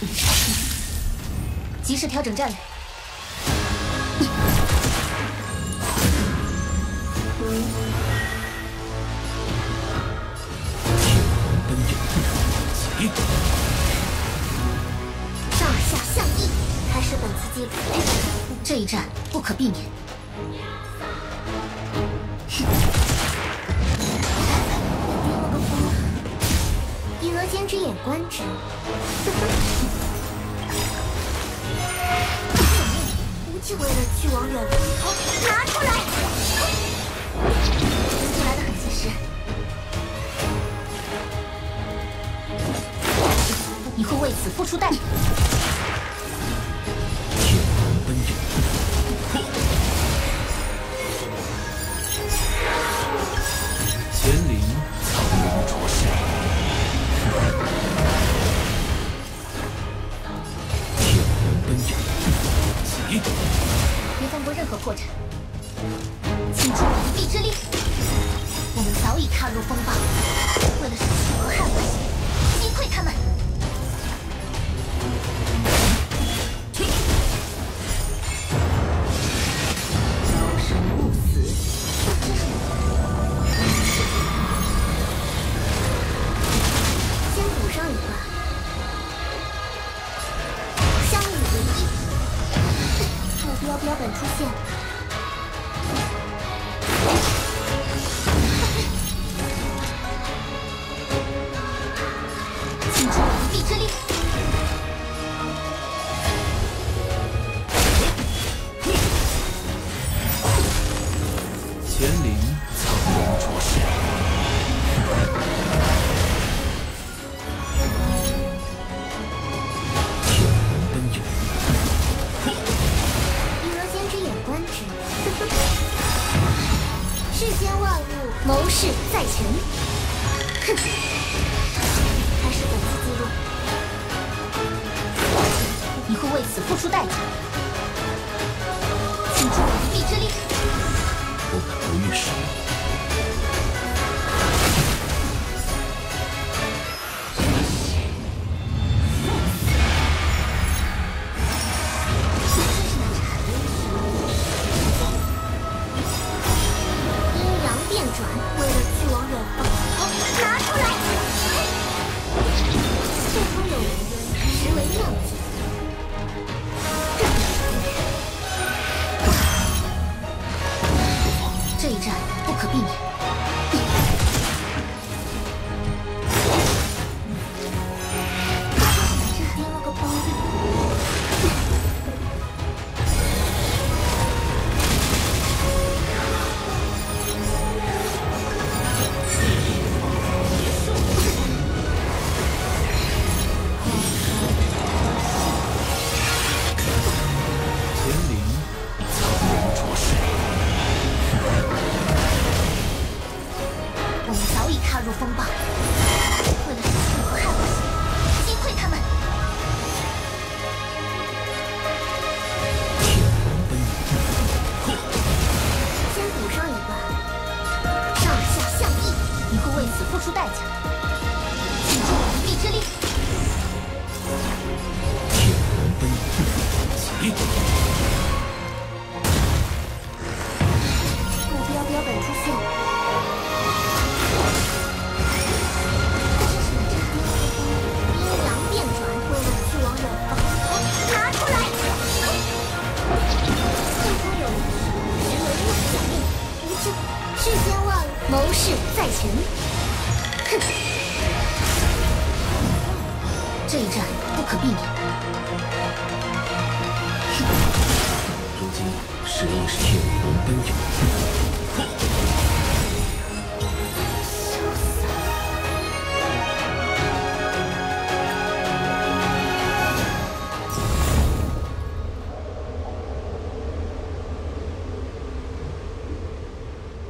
及时调整战略。上下相依，开始本次记录。这一战不可避免。以额间之眼观之。是为了去往远方，拿出来！援助来的很及时。你会为此付出代价。请助我，一臂之力。我们早已踏入风暴，为了使出河汉万击溃他们。高生不死，先补上一段。相遇为一，目标标本出现。世间万物，谋事在前。哼！还是本次记录。你会为此付出代价。请助我一臂之力。我可不欲使用。这一战不可避免。此这一战不可避免。如今，使用是血龙奔涌。